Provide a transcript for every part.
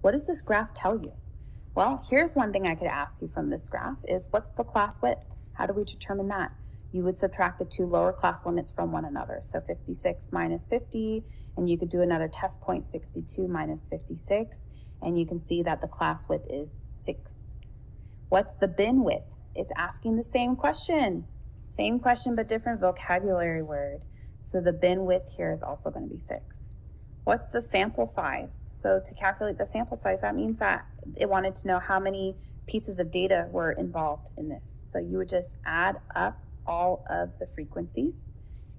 What does this graph tell you? Well, here's one thing I could ask you from this graph is what's the class width? How do we determine that? You would subtract the two lower class limits from one another. So 56 minus 50, and you could do another test point, 62 minus 56, and you can see that the class width is six. What's the bin width? It's asking the same question. Same question, but different vocabulary word. So the bin width here is also going to be six. What's the sample size? So to calculate the sample size, that means that it wanted to know how many pieces of data were involved in this. So you would just add up all of the frequencies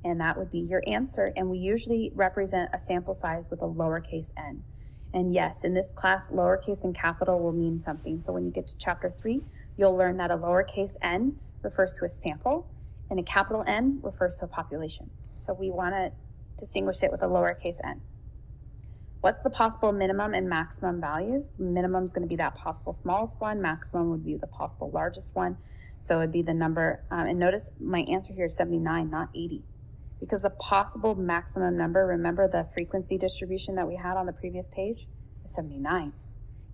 and that would be your answer. And we usually represent a sample size with a lowercase n. And yes, in this class, lowercase and capital will mean something. So when you get to chapter three, you'll learn that a lowercase n refers to a sample and a capital N refers to a population. So we want to distinguish it with a lowercase n. What's the possible minimum and maximum values? Minimum is going to be that possible smallest one. Maximum would be the possible largest one. So it would be the number. Um, and notice my answer here is 79, not 80. Because the possible maximum number, remember the frequency distribution that we had on the previous page, is 79.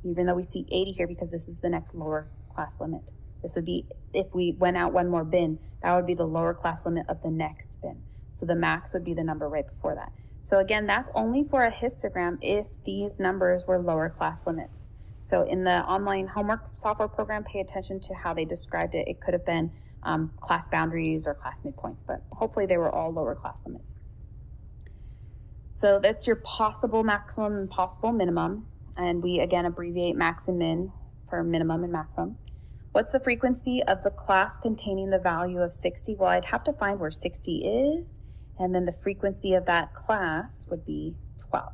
Even though we see 80 here because this is the next lower class limit. This would be, if we went out one more bin, that would be the lower class limit of the next bin. So the max would be the number right before that. So again, that's only for a histogram if these numbers were lower class limits. So in the online homework software program, pay attention to how they described it. It could have been um, class boundaries or class midpoints, but hopefully they were all lower class limits. So that's your possible maximum and possible minimum. And we again abbreviate max and min for minimum and maximum. What's the frequency of the class containing the value of 60? Well, I'd have to find where 60 is, and then the frequency of that class would be 12.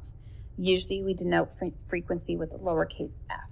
Usually we denote fre frequency with the lowercase f.